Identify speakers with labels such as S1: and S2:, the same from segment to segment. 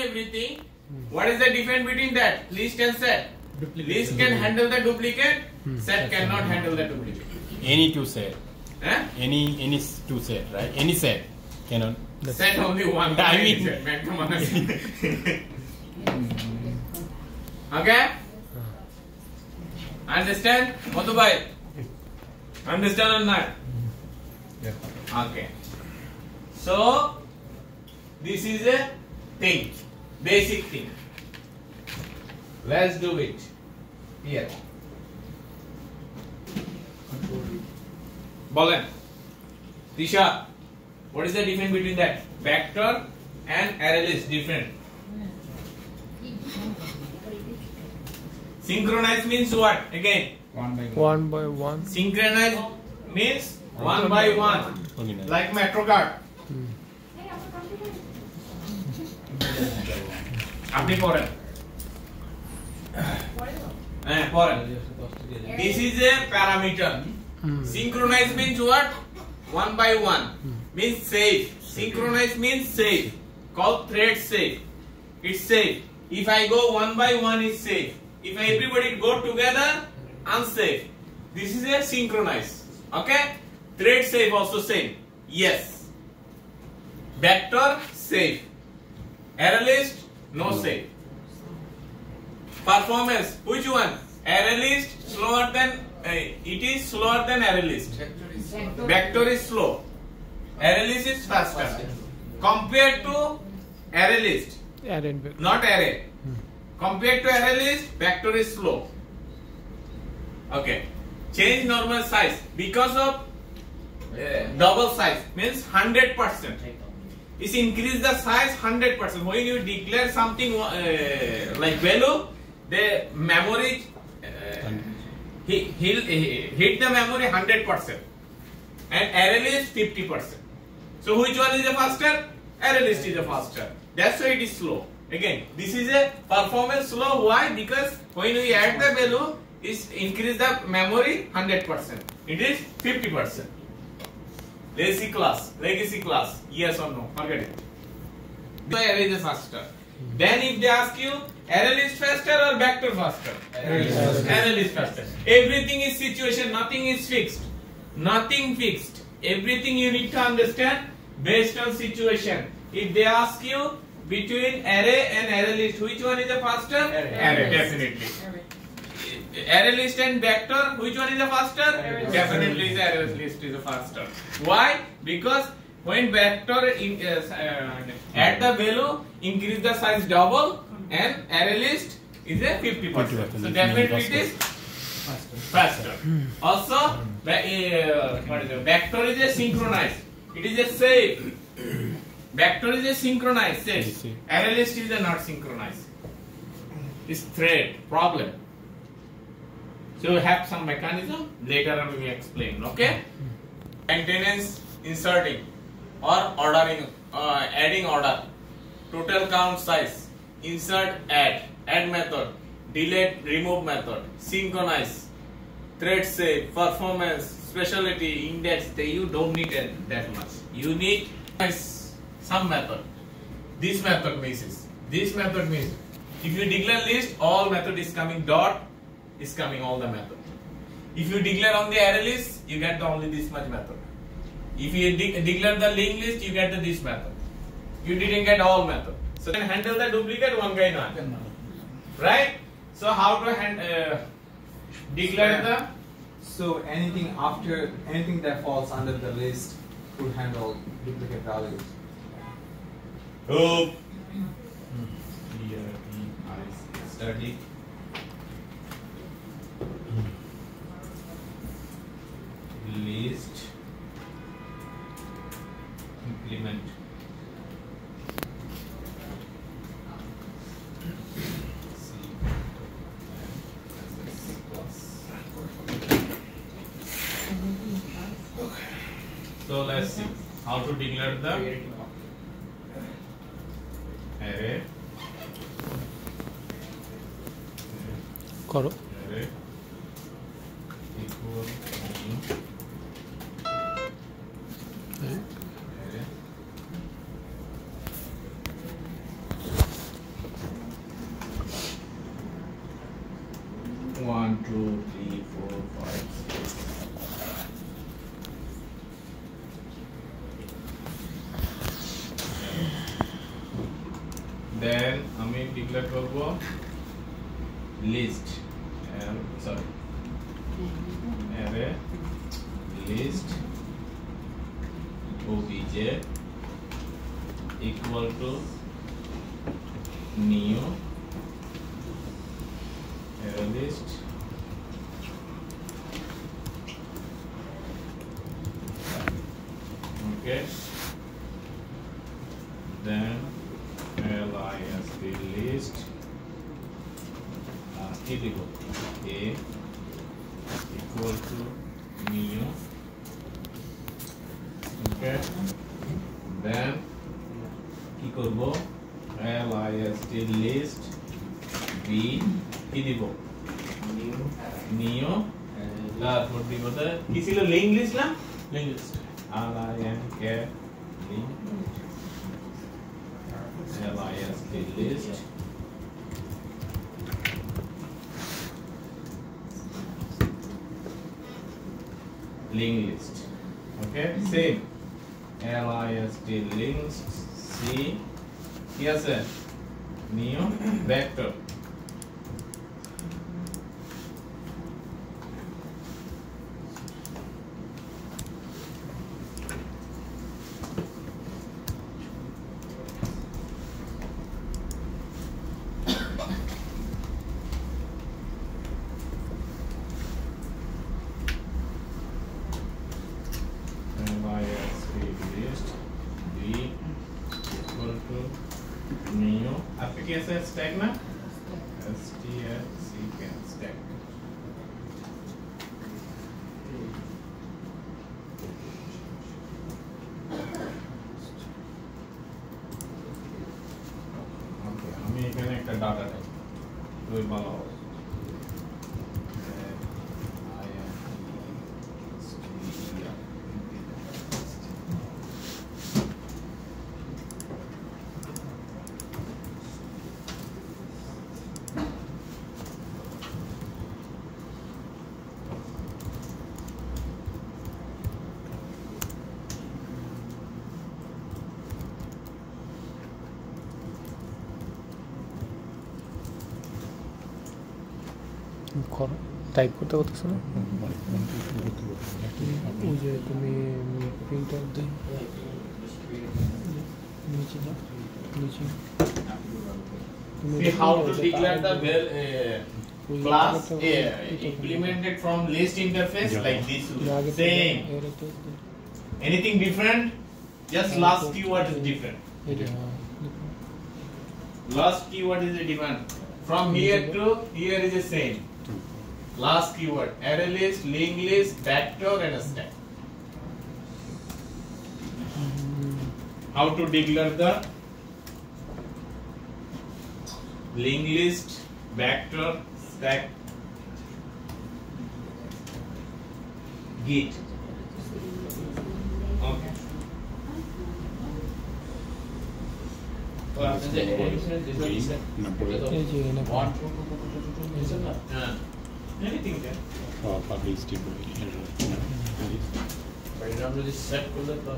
S1: everything. Hmm. What is the difference between that? List and set. List can handle the duplicate. Set cannot handle the duplicate.
S2: Any two set.
S1: Huh?
S2: Any any two set, right? Any set cannot.
S1: Set only one.
S2: I mean-
S1: set. Man, come on. okay? Understand? Madhubai? Understand or not? Okay. So, this is a thing, basic thing. Let's do it. Here. বলেন Tisha what is the difference between that vector and array list different synchronize means what again
S3: One by one.
S1: synchronize means one by one
S2: Okay, no.
S1: like MetroCard আপনি পড়েন হ্যাঁ পড়েন this is a parameter
S3: Hmm.
S1: synchronize means what one by one means safe synchronize means safe called thread safe it's safe if i go one by one is safe if everybody go together unsafe this is a synchronize okay thread safe also same yes vector safe array list no say. performance which one? Array list slower than uh, it is slower than array list. Vector is slow. Array list is faster. Compared to array list.
S3: Array
S1: not array. Compared to array list vector is slow. Okay. Change normal size. Because of uh, double size. Means 100% is increase the size 100% when you declare something uh, like value the memory uh, he, he'll uh, hit the memory 100% and array list 50% so which one is the faster? Array list is the faster. That's why it is slow. Again this is a performance slow. Why? Because when we add the value is increase the memory 100% it is 50% Legacy class, legacy class, yes or no? Forget it. So array is faster. Then if they ask you, array list faster or vector faster? Array list faster. Everything is situation, nothing is fixed. Nothing fixed. Everything you need to understand based on situation. If they ask you between array and array list, which one is the faster? Array, definitely. Array list and vector, which one is the faster? Definitely the array list is the faster. Why? Because when vector in, uh, uh, add the value, increase the size double, and array list is a 50%.
S2: 50%,
S1: So definitely it is faster. Also, uh, what is it? Vector is a synchronized. It is a safe. Vector is a synchronized. Safe.
S2: Safe.
S1: Array list is a not synchronized. It's thread problem. So we have some mechanism later on we will explain. Okay? Maintenance inserting or ordering, uh, adding order, total count size, insert add, add method, delete remove method, synchronize, thread save, performance, specialty, index. They, you don't need that much. You need some method. This method means This method means If you declare list, all method is coming dot is coming all the method. If you declare on the array list, you get the only this much method. If you de- declare the linked list, you get the this method. You didn't get all method. So then handle the duplicate one guy not. Right? So how to hand, uh, declare the
S4: So anything after anything that falls under the list could handle duplicate values.
S1: hoop.
S4: Study. List. Implement.
S1: So let's see how to declare the array.
S3: করো
S1: লিখলে করব। List L E L I S K list. Link list. Okay, same. L I S T links C. Here's a new vector.
S3: করো type করতে করতেছো না ওই যে তুমি প্রিন্টার দিই নিচে যাও নিচে তুমি
S1: See how to
S3: এটা
S1: declare the
S3: তার-
S1: well, uh,
S3: ওই
S1: class
S3: একটা
S1: uh,
S3: এটা
S1: implemented from list interface
S2: Yeah.
S1: like this.
S3: এটা আগে
S1: Same.
S3: এর একটা
S1: Anything different? Just
S3: Yeah,
S1: last
S3: okay.
S1: keyword is different.
S3: এটা হ্যাঁ,
S1: Last keyword is different. From here to here is the same. Last keyword, array list, link list, vector and a stack. How to declare the link list, vector, stack, git. Okay anything there.
S2: publish table
S1: এটা আমরা যদি set করলে তো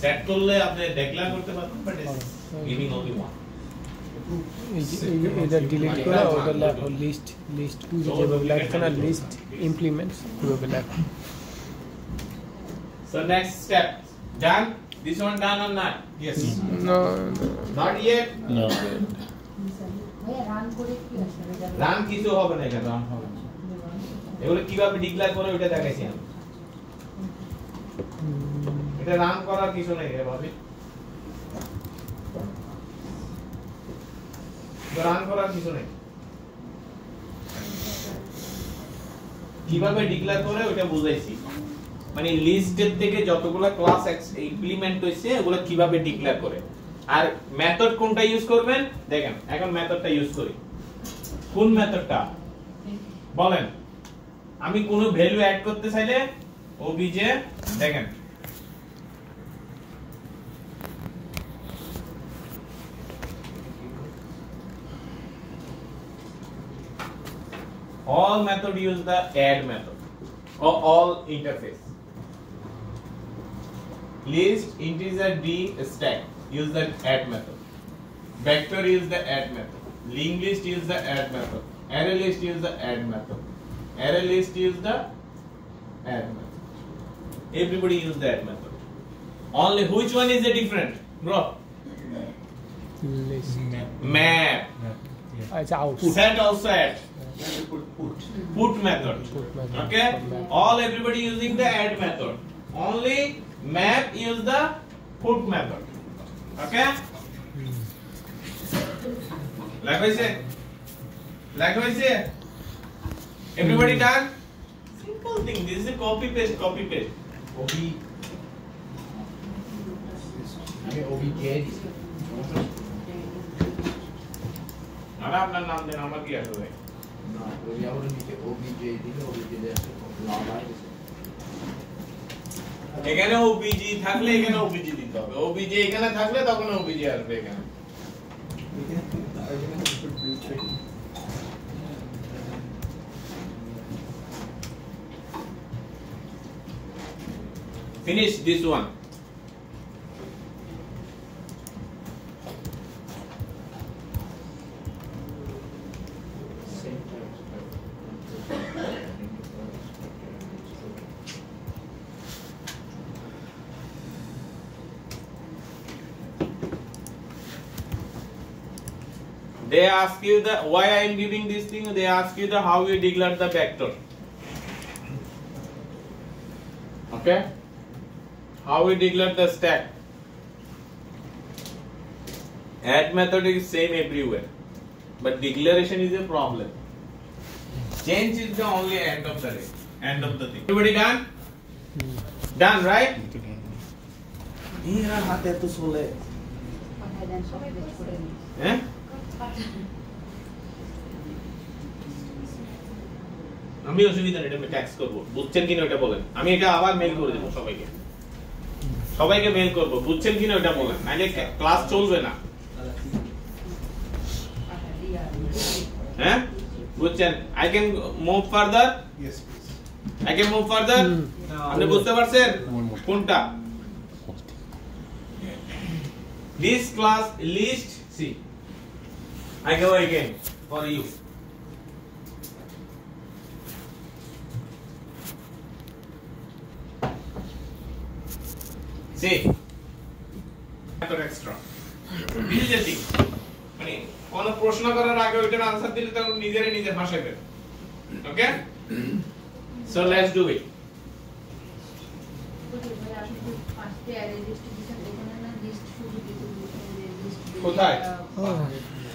S1: set করলে আপনি declare করতে পারবেন but it's giving only one
S3: এই যে এই যে এটা ডিলিট করে ওটা লেখো লিস্ট লিস্ট যেভাবে লেখছো না লিস্ট ইমপ্লিমেন্টস ওইভাবে লেখো
S1: So next step. Done? This one done or not? Yes.
S3: না
S1: Not yet.
S2: No.
S1: Run কিছু হবে না এখানে রান হবে এগুলো কীভাবে ডিক্লেয়ার করে ওটা দেখাইছি আমি। এটা রান করার কিছু নেই রে ভাবি। করার কিছু নেই। কীভাবে করে ওটা বুঝাইছি। মানে লিস্টের থেকে যতগুলো ক্লাস ইমপ্লিমেন্ট হয়েছে ওগুলো কীভাবে ডিক্লেয়ার করে? আর মেথড কোনটা ইউজ করবেন? দেখেন, এখন মেথডটা ইউজ করি। কোন মেথডটা বলেন, আমি কোনো ভ্যালু অ্যাড করতে চাইলে ওবিজে দেখেন। All method use the add method or all interface. List, integer, d, stack use the add method. Vector use the add method. Linked list use the add method. Array list use the add method. Array list use the add method. Everybody use the add method. Only which one is the different? Bro.
S3: List.
S1: Map.
S3: It's out.
S1: Set also add.
S4: Put, put.
S1: Put method.
S3: Put method.
S1: Okay.
S3: Put.
S1: All everybody using the add method. Only map use the put method. Okay. Like I say. Like I say. Everybody done? Simple thing. This is a copy paste. Copy paste.
S5: Obi আমি Obi কে দিছি
S1: আর আপনার নাম দেন আমার কি আসবে
S5: না Obi আবার নিচে ওবি কে দিলে ওবি কে দেয় নাম আছে
S1: এখানে ওবিজি থাকলে এখানে ওবিজি দিতে হবে ওবিজে এখানে থাকলে তখন ওবিজে আসবে এখানে। Finish this one. Ask you the why i am giving this thing? They ask you the how you declare the vector. Okay? How we declare the stack? Add method is same everywhere. But declaration is a problem. Change is the only end of the day end of the thing. Everybody done? Done right?
S5: হাতে
S1: আমি অসুবিধা নেই এটা আমি tax করব। বুঝছেন কিনা ওটা বলেন। আমি এটা আবার মেল করে দেবো সবাইকে। সবাইকে মেল করব বুঝছেন কিনা ওটা বলেন। নাহলে ক্লাস চলবে না। হ্যাঁ? বুঝছেন? I can move further I can move
S3: further.
S1: আপনি বুঝতে পারছেন? কোনটা? Class list see I go again. For you. See. Extra নিজে মানে কোন প্রশ্ন করার আগে ওইটার আনসার দিলে তখন নিজেরে নিজে ফাঁসাবেন okay so let's do it কোথায়? হ্যাঁ।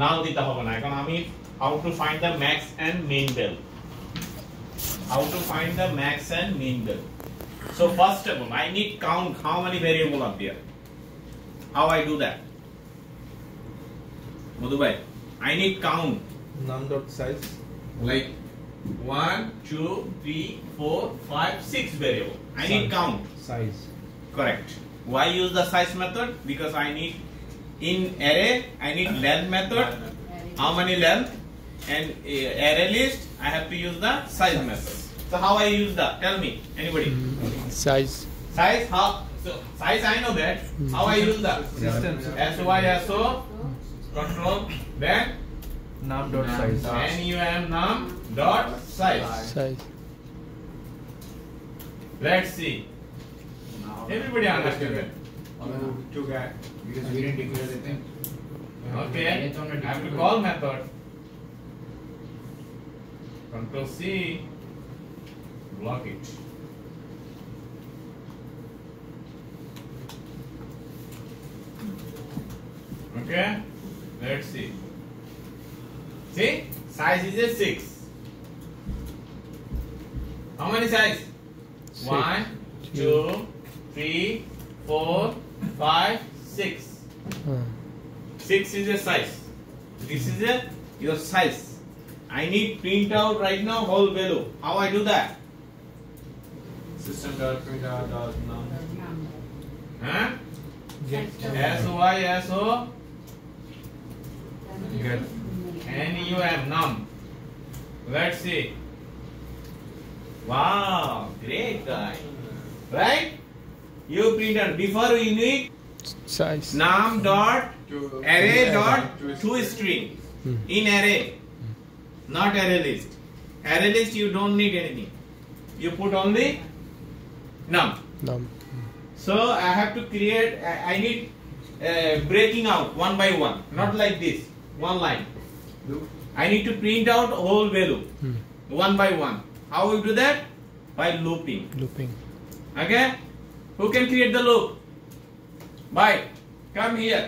S1: নাও দিতে হবে না এখন আমি how to find the max and mean value how to find the max and mean value so first of all i need count how many variable are there how i do that Madhu bhai, i need count
S4: Num dot size.
S1: like one, two, three, four, five, six variable. I need
S4: Size.
S1: count.
S4: Size.
S1: Correct. Why use the size method? Because I need in array I need length method. How many length? and uh, array list I have to use the size method. So how I use the? tell me. Anybody?
S3: Mm-hmm.
S1: Size. Size. How so size I know that. Mm-hmm. How I use the?
S4: system.
S1: Syso control then?
S4: Num dot size.
S1: Num num dot size.
S3: Size.
S1: Let's see. Everybody uh, understand that?
S4: two guys
S5: because we didn't declare the thing
S1: Okay. I have to call method. Control C. Block it. Okay. Let's see. See, size is a six. How many size?
S3: Six.
S1: One, two, three, four, five, six.
S3: Hmm.
S1: Six is a size. This is a your size. I need print out right now whole value. How I do that?
S4: System dot print out dot num.
S1: Huh?
S6: Get
S1: S O Y S O
S4: Get.
S1: N U M num. Let's see. Wow, great guy. Right? You print out before you need
S3: size.
S1: Num dot array dot
S4: to
S1: string.
S3: Hmm.
S1: in array. Not array list. Array list you don't need anything. You put only num.
S3: Num.
S1: So i have to create i, need uh, breaking out one by one. Not hmm. like this. One line. I need to print out whole value.
S3: Hmm.
S1: One by one. How we do that? By looping.
S3: Looping.
S1: Okay? Who can create the loop? bye come here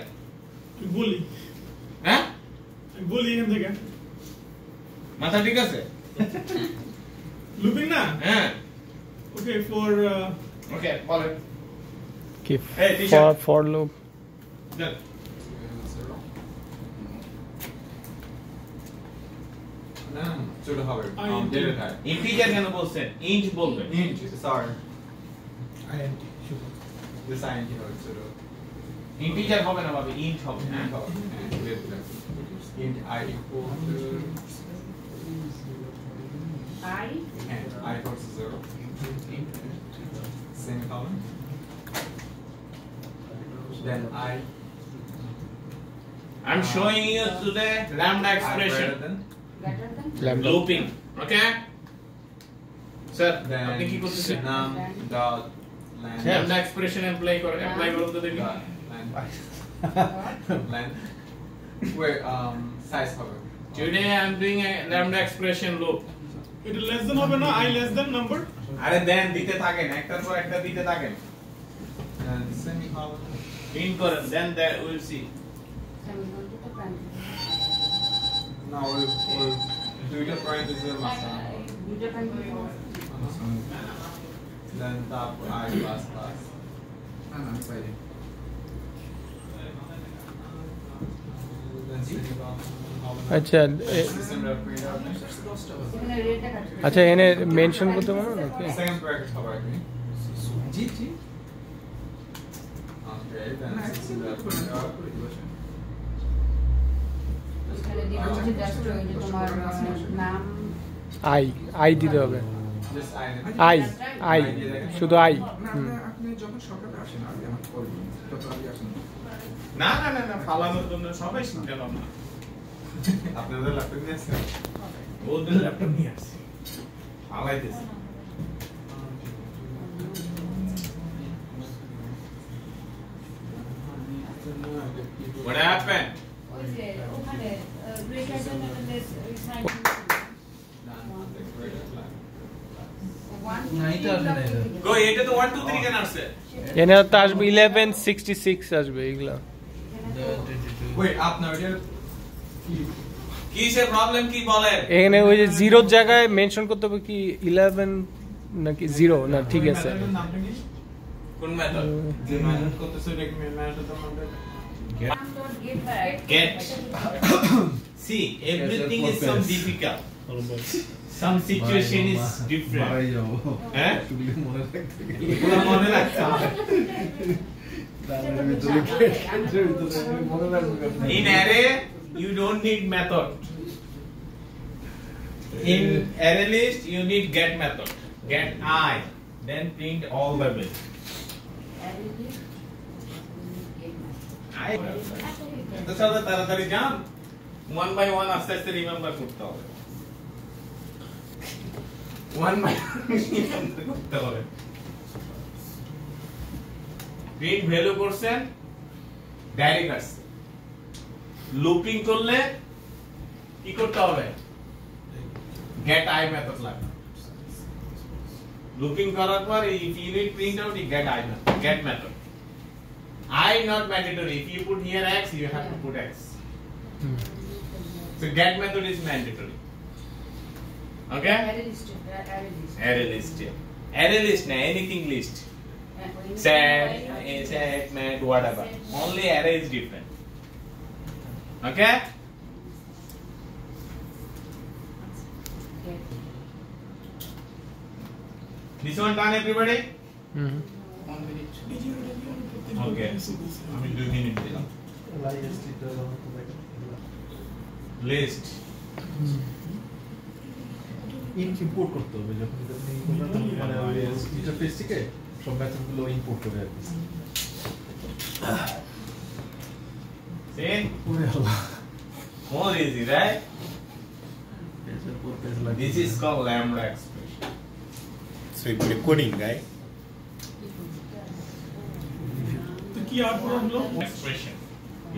S7: বলি
S1: হ্যাঁ
S7: বলি এখান থেকে
S1: মাথা ঠিক আছে
S7: looping না
S1: হ্যাঁ
S7: ওকে ফর
S1: ওকে বলেন
S3: কি
S1: Hey, teacher.
S3: For for loop
S1: then.
S4: zero. No, ছোট হবে
S7: I
S4: um,
S7: int.
S4: data type.
S1: Integer কেন বলছেন ইন্ট বলবেন
S4: int sorry
S7: int
S4: this int হবে ছোট
S1: ইন্টিজার হবে না ভাবে ইন্ট হবে হ্যাঁ
S4: int হবে and data type. int i equal to
S6: I
S4: and i equals to zero semicolon then i
S1: I'm showing you today lambda
S4: i greater
S1: expression
S4: than
S6: greater than
S3: lambda
S1: looping okay sir আপনি
S4: then
S1: কি করতেছেন
S4: num dot land
S1: lambda expression apply করে apply করুন তো দেখি
S4: dot land. Where um, size হবে
S1: today i am doing a lambda expression loop.
S7: এটা less than হবে না i less than number.
S1: আরে দেন দিতে থাকেন একটার পর একটা দিতে থাকেন।
S4: সেমি হবে
S1: প্রিন্ট করেন দেন দ্যাট উইল সি
S4: না ওই ওই দুইটা পয়েন্ট এর মাসা
S6: দুইটা পয়েন্ট
S4: দেন তারপর i প্লাস প্লাস না
S6: না পাইলে আচ্ছা
S3: আচ্ছা এনে মেনশন করতে পারো নাকি? আই আই দিতে হবে। আই আই শুধু আই।
S8: আপনি যখন সকালে আসেন আগে আমার করবেন যত আগে আসেন।
S1: না না না না ফালানোর জন্য সবাই না
S4: আপনাদের ল্যাপটপ নিয়ে আসছেন
S1: ওদের ল্যাপটপ নিয়ে আসছে ফালাইতেছে এনে তো
S3: আসবে ইলেভেন সিক্সটি সিক্স আসবে এগুলা এখানে ওই যে জিরোর জায়গায় মেনশন করতে হবে কি ইলেভেন নাকি জিরো না ঠিক আছে।
S4: মেথডের নামটা কি?
S1: কোন মেথড
S4: যে মেথড করতেছে এটা কি মেথডের নামটা
S6: One get.
S1: Get. see everything is some difficult. Some situation is different. হ্যাঁ এগুলো মনে রাখতে in array you don't need method in array list you need get method get i then print all the way I তো সাথে তাড়াতাড়ি যান one by one আস্তে আস্তে রিমেম্বার করতে হবে ওয়ান বাই করতে হবে প্রিন্ট ভ্যালু করছেন ডাইরেক্ট আসছে লুপিং করলে কি করতে হবে গেট আই মেথড লাগবে লুপিং করার পর if you need print out you get I method get method I not mandatory. If you put here x, you have to put x. So get method is mandatory. Okay?
S6: Array list, uh, array list.
S1: Array list. Array list, na anything list.
S6: Uh, when
S1: Set,
S6: you-
S1: eh, set, mat, whatever. Only array is different. Okay?
S6: Okay.
S1: This one done, everybody?
S3: Mhm.
S5: One minute.
S1: Okay. আমি দুই minute দিলাম list
S9: import করতে হবে যখন এটা আপনি করবেন তখন মানে ওই ইন্টারফেস থেকে সব মেথডগুলো ইম্পোর্ট করে আর কি
S1: See?
S9: ওরে আল্লাহ
S1: More easy, right?
S9: পেজের পর পেজ লাগে
S1: This is called lambda expression.
S2: So you put a coding, right?
S7: তো কি আউটপুট হলো
S1: Expression.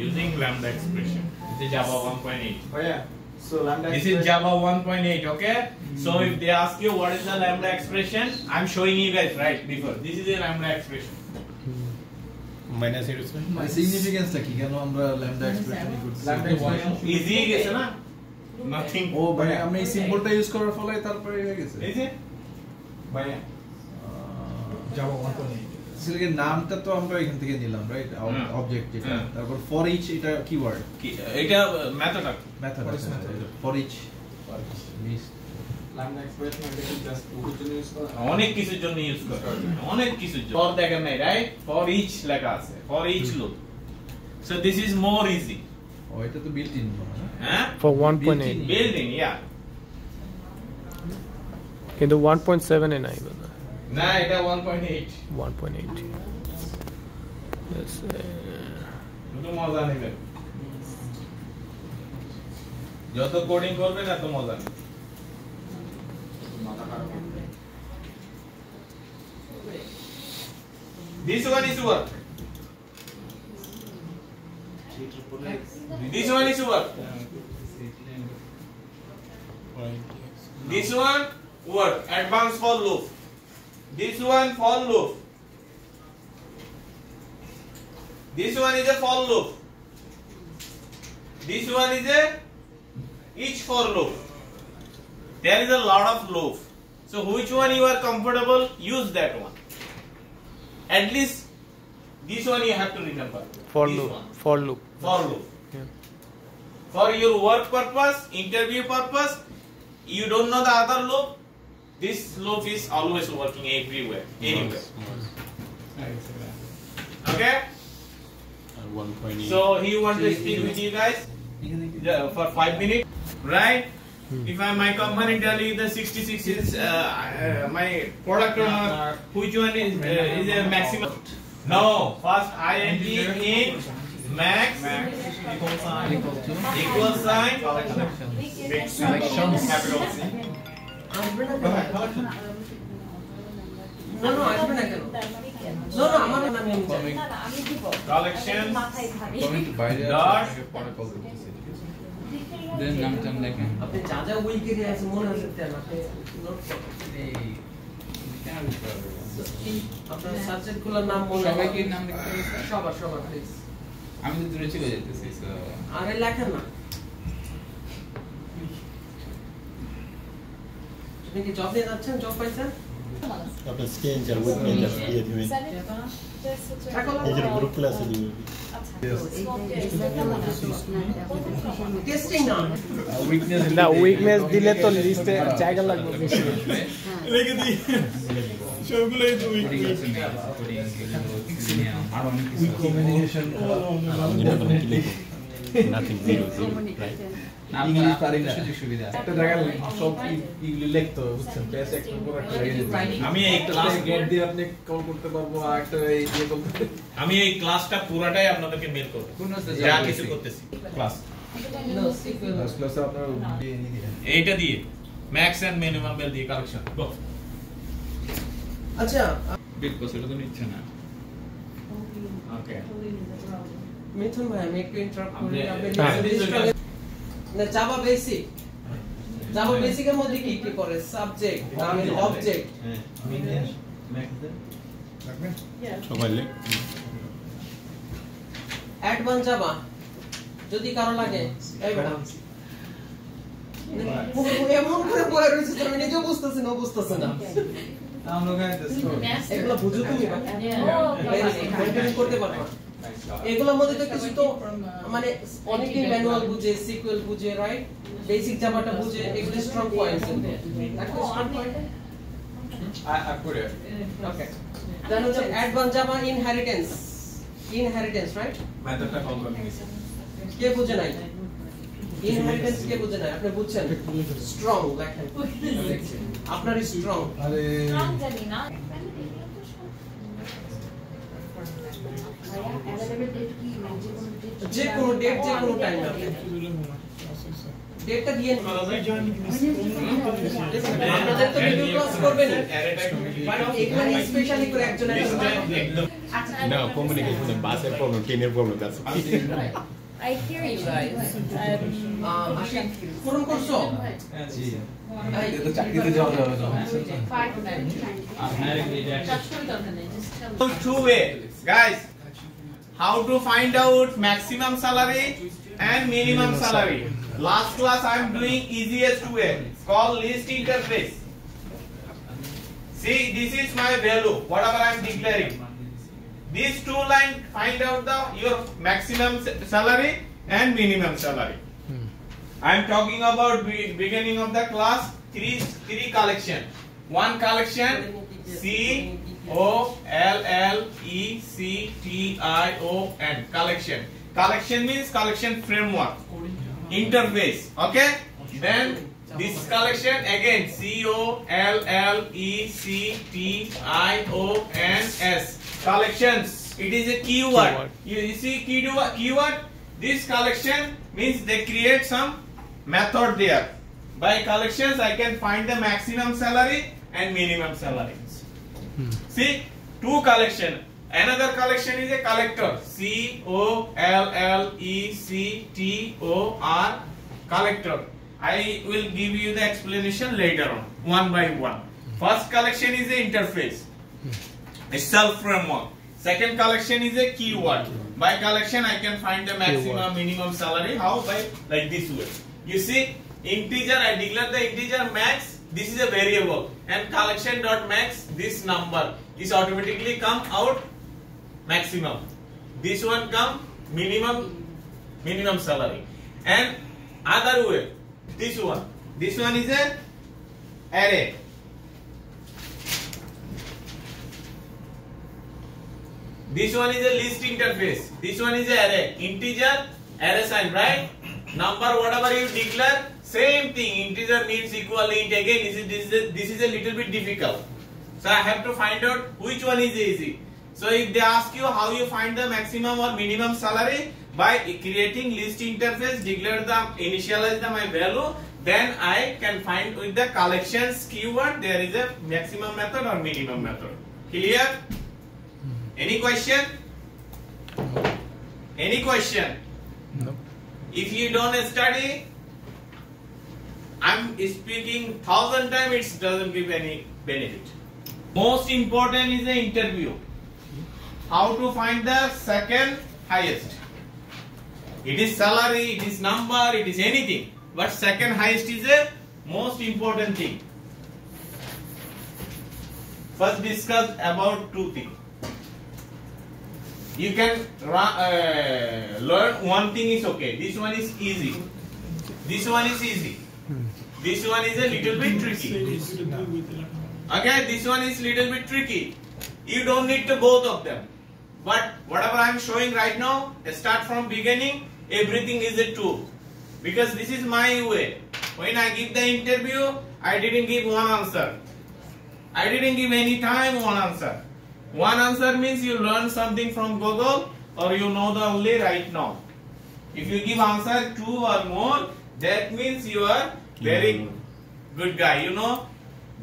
S1: Using lambda expression. This is Java 1.8.
S4: Oh yeah. So lambda.
S1: This is Java 1.8, okay? So if they ask you what is the lambda expression, I'm showing you guys right before. This is a lambda expression.
S2: Seven?
S9: মানে সিগনিফিকেন্সটা কি কেন আমরা lambda expression করছি
S4: Lambda expression.
S1: Easy গেছে না? Nothing.
S9: ও মানে আমি এই সিম্বলটা ইউজ করার ফলে তারপরে হয়ে গেছে
S1: Is it?
S4: ভাইয়া
S8: Java 1.8
S9: নামটা তো আমরা এখান থেকে নিলাম রাইট অবজেক্ট যেটা। তারপর ফর ইচ এটা কিওয়ার্ড
S1: কি এটা মেথড
S9: মেথড. ফর ইচ
S4: করা
S1: অনেক কিছুর জন্য ইউজ করে অনেক কিছুর জন্য। ফর দেখেন নাই রাইট ফর ইচ লেখা আছে। For each loop so this is more easy
S9: ও এটা তো বিল্ট ইন
S1: হ্যাঁ?
S3: For 1.8
S1: বিল্ডিং ইয়া
S3: কিন্তু 1.7 এ নাই
S1: না এটা 1.8
S3: 1.8 Yes, uh,
S1: মজা যত কোডিং করবেন এত মজা নেবেন This one is work. This one is work. This one work. Advanced for loop. This one for loop. This one is a for loop. This one is a each for loop. There is a lot of loop. So which one you are comfortable, use that one. At least this one you have to remember.
S3: for
S1: This
S3: loop
S1: one.
S3: for loop
S1: For loop.
S3: Yeah.
S1: For your work purpose, interview purpose, you don't know the other loop. This loop is always working everywhere, anywhere. Okay?
S2: And one point eight.
S1: So he wants to speak with you guys? Yeah, for five minutes, right? If I my company tell you the 66 is uh, uh, my product owner, which one is uh, is a maximum? No, first INT in max equal sign. equal capital C.
S10: না না আসবে না কেন? না না আমার নামে আমি জানি।
S1: Collections
S9: বাইরে পরে কল করতেছি
S5: দেন নাম টাম লেখেন।
S10: আপনি যা যা উইকেটে আছে মনে আছে দেন আপনি নোট আপনার সাবজেক্ট নাম মনে
S5: সবাইকে নাম লিখতে
S10: সবার সবার প্লিজ
S5: আমি তো দূরে চলে যেতেছি
S10: আরে লেখেন না। আপনি কি জব নিয়ে যাচ্ছেন? জব পাইছেন?
S2: আপনার স্ক্রিন আর ওয়েব পেজ দিয়ে দিবেন। এই যে গ্রুপ ক্লাসে দিবেন।
S10: না
S9: উইকনেস
S3: না দিলে তো লিস্টে জায়গা লাগবে বেশি।
S7: রেখে দিই সবগুলো তো weak
S5: কোডিং
S7: weak।
S5: আছে কোডিং আরও অনেক কিছু আছে।
S2: নাথিং জিরো জিরো রাইট
S5: না, আপনার-
S9: ইংলিশ পারি না।
S5: সুবিধা
S9: একটা জায়গায় সব ইগুলি লিখতে বুঝছেন? পেজ একটা পর একটা জায়গায়
S1: আমি এই ক্লাস
S9: গেট দিয়ে আপনি কল করতে পারব আর একটা এই দিয়ে করতে
S1: আমি এই ক্লাসটা পুরাটাই আপনাদেরকে মেল করব।
S5: কোন
S1: যা কিছু করতেছি ক্লাস
S10: নো সিকুয়েল
S9: ফার্স্ট ক্লাসে আপনার দিয়ে নিয়ে দিবেন
S1: এইটা দিয়ে ম্যাক্স এন্ড মিনিমাম বেল দিয়ে কালেকশন
S10: আচ্ছা
S5: বিগ বস এটা তো নিচ্ছে না।
S1: ওকে
S10: মিথুন ভাই আমি একটু ইন্টারাপ্ট করি
S1: আপনি- হ্যাঁ।
S10: না জাভা বেসিক জাভা বেসিকের মধ্যে কি কি করে সাবজেক্ট নামে অবজেক্ট
S2: সবাই লেখ।
S10: অ্যাডভান্স জাভা যদি কারও লাগে এই ম্যাডাম। এমন করে পড়ে রয়েছে যে আমি নিজেও বুঝতেছি না বুঝতেছে না।
S4: Code.
S10: এগুলো বুঝো তুমি করতে পারবা. এগুলোর মধ্যে তো কিছু তো মানে অনেকেই ম্যানুয়াল বুঝে সিকুয়েল বুঝে রাইট বেসিক জাভাটা বুঝে এগুলো স্ট্রং পয়েন্টস একটা
S4: strong point it.
S10: Okay then হচ্ছে advance Java inheritance inheritance right
S4: মেথডটা
S10: কে বুঝে নাই? ইনহেরিটেন্স কে বুঝে নাই? আপনি বুঝছেন? স্ট্রং লেখেন আপনার স্ট্রং
S9: আরে
S10: যে কোনো ডেট যে কোনো টাইম আপনি ডেটটা দিয়ে নিন। আপনাদের তো ভিডিও ক্লাস করবেনই বাট এখানে স্পেশালি করে একজন একজন
S2: No, communication, বাসের problem, ট্রেনের problem, that's
S11: I hear you guys. Um,
S10: আহ, আশিক পূরণ করছো
S4: জি
S10: এই,
S4: এটা চাকরিতে যাওয়া যাবে না
S1: two way guys how to find out maximum salary and minimum salary. last class i am doing easiest way. Called list interface. See this is my value whatever i am declaring. These two lines find out the your maximum salary and minimum salary. Hmm. I am talking about be- beginning of the class three three collection. One collection C O L L E C T I O N collection. Collection means collection framework. Interface. Okay? Then this collection again C O L L E C T I O N S. Collections. It is a keyword.
S3: Keyword.
S1: You, see keyword keyword? This collection means they create some method there. By collections I can find the maximum salary and minimum salaries. See, two collection. Another collection is a collector. C O L L E C T O R collector. I will give you the explanation later on, one by one. First collection is the interface, a self framework. Second collection is a keyword. By collection, I can find the maximum, minimum salary. How? By like this way. You see, integer. I declare the integer max. This is a variable, and collection dot max. This number is automatically come out maximum. This one come minimum minimum salary, and other way. This one. This one is a array. This one is a list interface. This one is a array. Integer, array sign, right? Number, whatever you declare, same thing. Integer means equal int. Again, this is, this is, a, this is a little bit difficult. So I have to find out which one is easy. So if they ask you how you find the maximum or minimum salary, by creating list interface, declare the initialize the my value, then I can find with the collections keyword there is a maximum method or minimum method. Clear? Mm-hmm. Any question? Any question?
S3: No.
S1: If you don't study, I'm speaking thousand times, it doesn't give any benefit. Most important is the interview. How to find the second highest. It is salary, it is number, it is anything. But second highest is the most important thing. First discuss about two things. You can uh, learn one thing is okay. This one is easy. This one is easy. This one is a little bit tricky. Okay, this one is little bit tricky. You don't need to both of them. But whatever I am showing right now, start from beginning, everything is a two. Because this is my way. When I give the interview, I didn't give one answer. I didn't give any time one answer. One answer means you learn something from Google or you know the only right now. If you give answer two or more, that means you are very good guy. You know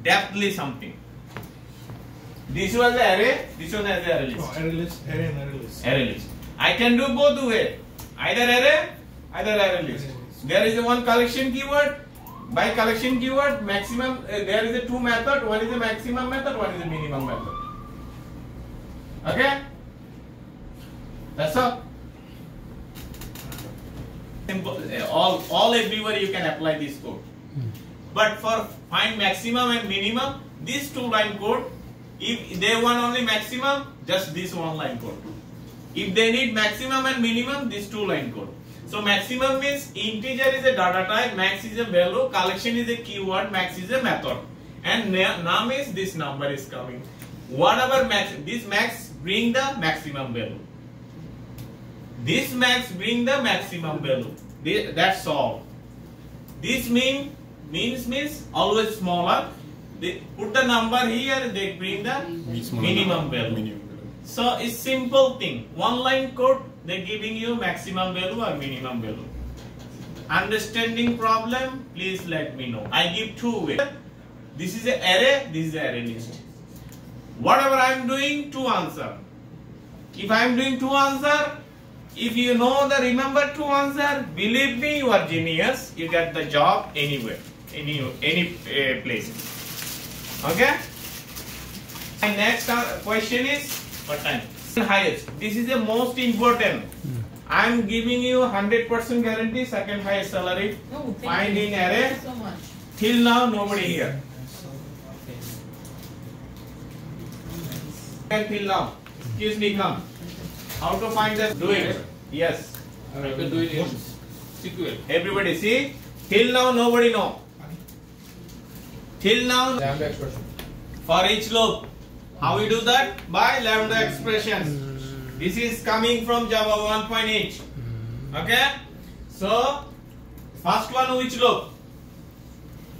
S1: depthly something. This was the array, this one has the array list.
S7: Oh, array list, array and array list.
S1: Array list. I can do both way. Either array, either array list. There is a one collection keyword. By collection keyword, maximum. Uh, there is a two method. One is a maximum method. One is a minimum method. Okay. That's all. Simple. Uh, All, all everywhere you can apply this code. But for find maximum and minimum, this two line code, if they want only maximum, just this one line code. If they need maximum and minimum, this two line code. So maximum means integer is a data type, max is a value, collection is a keyword, max is a method. And num is this number is coming. Whatever max, this max bring the maximum value. This max bring the maximum value. Thi- That's all. This mean means means always smaller. They put the number here, they bring the minimum value. So it's simple thing. One line code, they giving you maximum value or minimum value. Understanding problem, please let me know. I give two ways. This is a array, this is a array list. Whatever I am doing, two answer. If I am doing two answer, if you know the remember two answer, believe me, you are genius. You get the job anywhere, any any uh, place. Okay. My next uh, question is what time? Highest. This is the most important. I am giving you 100% guarantee second highest salary.
S6: No, thank
S1: Find
S6: you.
S1: in array.
S6: Thank you so much.
S1: Till now, nobody here. And till now, excuse me, come. How to find the do it? Yes.
S5: I can do it in SQL.
S1: Everybody see. Till now, nobody know. Till now,
S5: Lambda expression.
S1: for each loop, how we do that? By lambda expressions. This is coming from Java 1.8. Okay. So, first one which loop?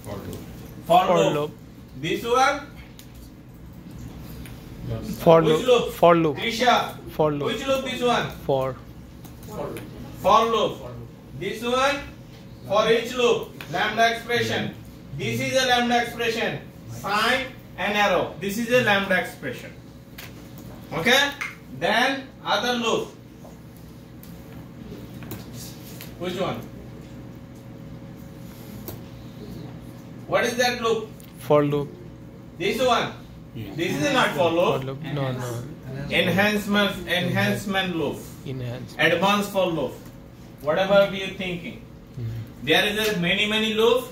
S1: For loop.
S3: For
S1: loop.
S3: loop.
S1: This one
S3: For
S1: Which
S3: loop.
S1: loop?
S3: For loop.
S1: Krisha.
S3: For loop.
S1: Which loop this one?
S3: For. Loop.
S1: For loop. This one for each loop. Lambda expression. This is a lambda expression. Sign and arrow. This is a lambda expression. Okay? Then other loop. Which one? What is that loop?
S3: For loop.
S1: This one. This is not for loop.
S3: For
S1: loop.
S3: loop. No, no.
S1: Enhancement enhancement loop.
S3: Enhance.
S1: advanced for loop whatever we are thinking mm-hmm. there is a many many loop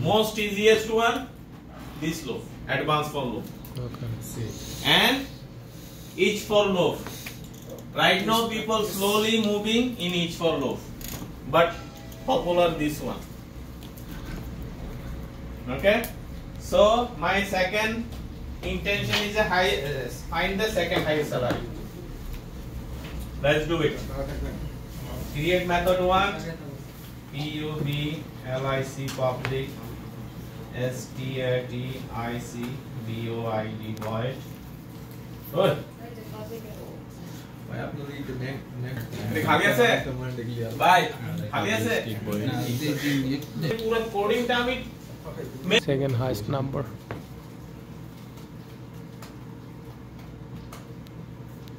S1: most easiest one this loop advanced for loop
S3: Okay.
S1: and each for loop right now people slowly moving in each for loop but popular this one. Okay? So my second intention is a high uh, find the second highest salary. Let's do it. Create method 1 p u b l i c public S T A T I C B O I D void. Good. भाई आप लोग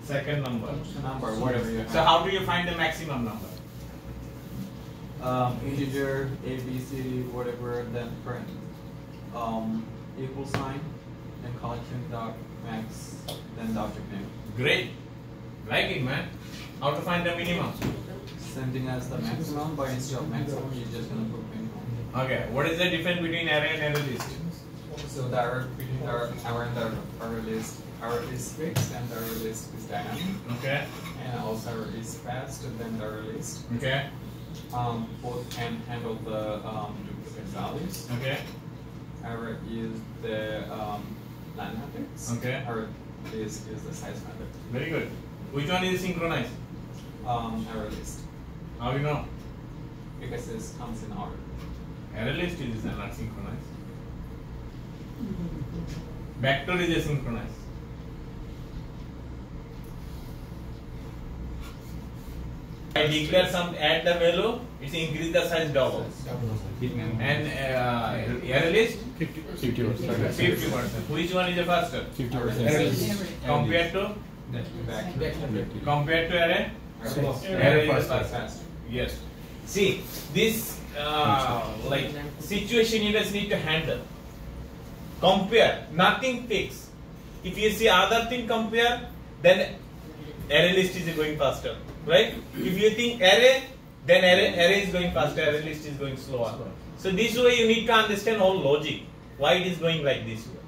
S3: second number.
S1: Number.
S4: Whatever you
S1: so how do you find the maximum number?
S4: Um, integer a b c whatever then print um, equal sign, then collection dot max, then the object name.
S1: great like it man how to find the minimum
S4: Same thing as the maximum, but instead of maximum, you're just gonna put minimum.
S1: okay what is the difference between array and array list
S4: So the error between the array and the array list, array is fixed and the array list is dynamic,
S1: okay
S4: and also array is fast than the array list.
S1: okay
S4: Um, both can handle the um, duplicate values.
S1: okay
S4: Error is the um, line matrix.
S1: Okay.
S4: Error is, is the size method.
S1: very good which one is synchronized
S4: Um, array list
S1: how you know
S4: because this comes in order.
S1: array list is not synchronized vector is asynchronous I declare some add the value, it's increase the size double. And uh, array list 50 percent. Which one is the faster?
S2: 50
S1: Array list. Compared to
S4: Back.
S1: compared to array? Array is faster. Yes. See this uh, like situation you guys need to handle. Compare, nothing fix. If you see other thing compare, then array list is going faster, right? If you think array, then array, array is going faster, array list is going slower. So this way you need to understand all logic. Why it is going like this way.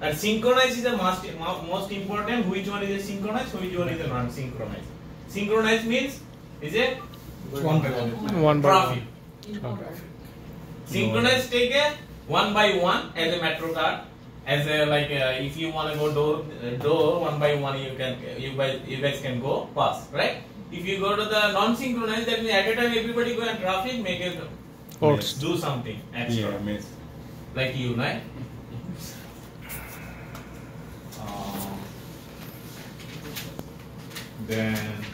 S1: And synchronize is the most, most important. Which one is a synchronized, which one is a non-synchronized. Synchronized means is a
S7: One by one.
S3: One by
S1: profit.
S3: one.
S1: Synchronized take a one by one as a metro card. As a like uh, if you want to go door uh, door one by one you can you guys you guys can go pass right. If you go to the non-synchronized that means at a time everybody go and traffic make it
S3: Oats.
S1: do something extra
S7: Yeah, miss.
S1: like you right. Um, then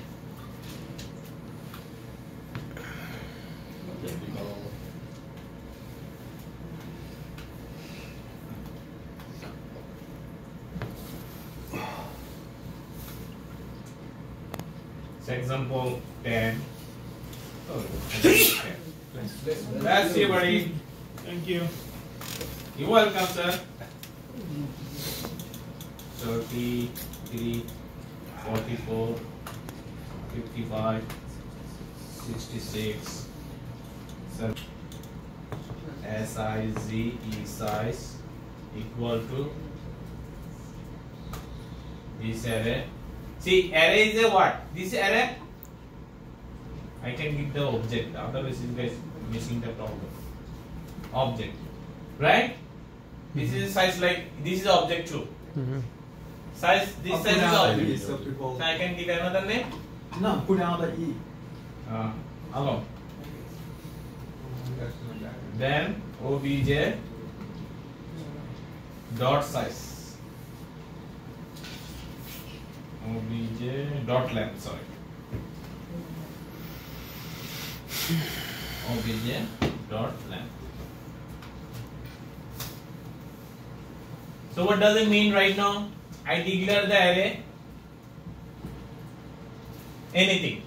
S1: example 10. 10. That's you, buddy.
S7: Thank you.
S1: You're welcome, sir. 33, 44, 55, 66, seven. size e size equal to this array. See, array is a what? This array. I can give the object. Otherwise, you guys missing the problem. Object, right? This is size like this is object two.
S3: Mhm.
S1: Size this
S4: Up
S1: size is object.
S4: so
S1: So I can give another name.
S4: No, put another E.
S1: Uh, alone. Then obj dot size. obj dot length. Sorry. Obj dot length. So what does it mean right now? I declare the array anything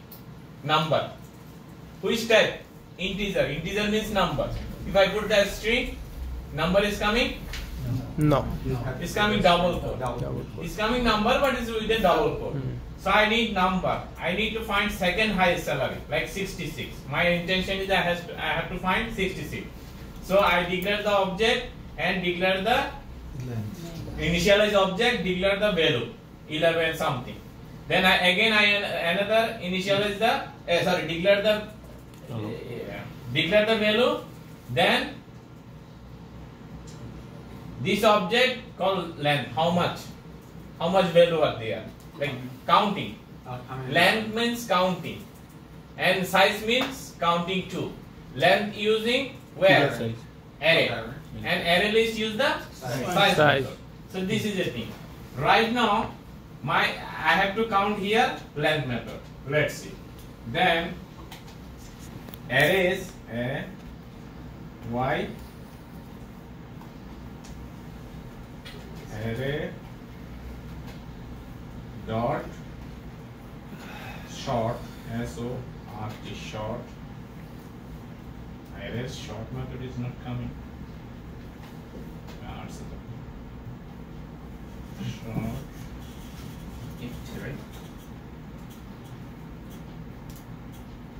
S1: number which type integer integer means number if i put the string number is coming
S3: No.
S1: it's coming double quote
S4: Double.
S3: Double quote.
S1: it's coming number but it's with a double quote. So i need number. I need to find second highest salary like 66 my intention is i have to, I have to find 66 so i declare the object and declare the initialize object declare the value 11 something. Then I again I another initialize the eh, sorry declare the yeah, declare the value. Then this object called length. How much? How much value are there like counting
S4: Uh,
S1: length means counting and size means counting too length using where
S3: Size.
S1: array and array list use the
S4: Size.
S1: size.
S3: Size.
S1: So this is the thing. Right now, my I have to count here length method. Let's see. Then arrays a y array dot short s o r t short. Arrays short method is not coming. It's short. Int right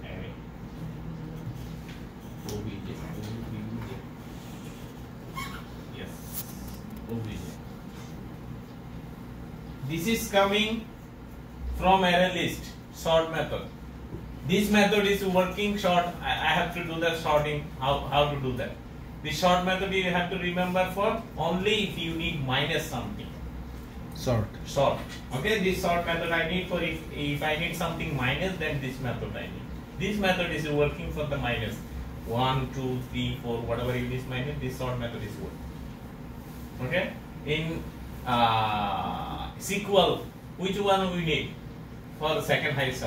S1: array obj obj yes obj this is coming from array list sort method. This method is working short. I, I have to do the sorting how, how to do that. The short method you have to remember for only if you need minus something.
S2: Sort.
S1: sort. Okay this sort method I need for if, if I need something minus then this method I need. This method is working for the minus. 1 2 3 4 whatever it is minus this sort method is working. Okay? In uh, SQL which one we need for the second highest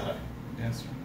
S7: That's right.